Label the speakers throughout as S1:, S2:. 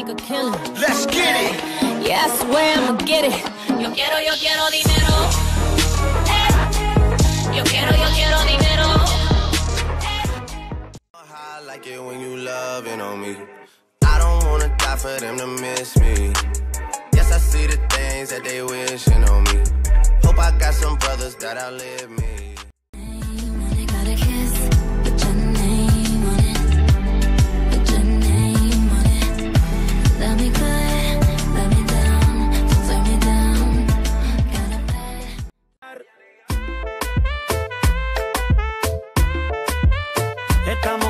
S1: Make a killing.
S2: Let's get it.
S1: Yeah, I swear I'ma get it. Yo quiero, yo quiero dinero. Eh. Yo quiero, yo quiero dinero.
S2: I like it when you loving on me. I don't wanna die for them to miss me. Yes, I see the things that they wishing on me. Hope I got some brothers that outlive me.
S3: Estamos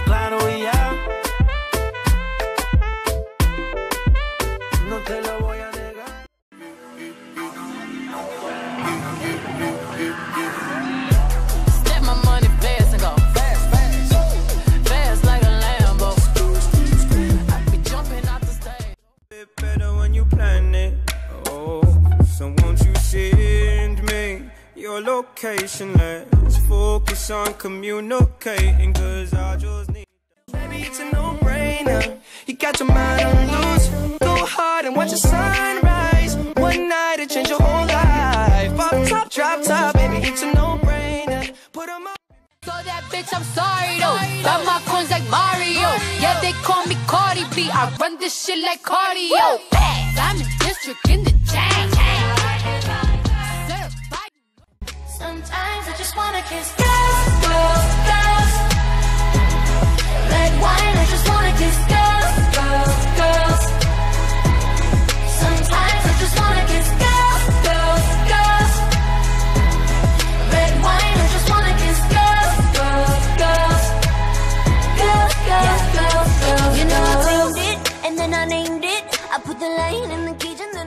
S3: your location? Let's focus on communicating, cause I just need. Baby, it's a no brainer. You got your mind on loose. Go hard and watch the sunrise. One night it change your whole life. Pop top, drop top, baby, it's a no brainer. Put 'em up.
S1: So that bitch, I'm sorry though. Got my coins like Mario. Yeah, they call me Cardi B. I run this shit like cardio. I'm in district in the chain.
S4: I just wanna kiss girls, girls, girls. Red wine, I just wanna kiss girls, girls, girls. Sometimes I just wanna kiss girls, girls, girls. Red wine, I just wanna kiss girls, girls, girls. Girls, girls, girls, girls. You know I dreamed it, and then I named it. I put the line in the cage, and laid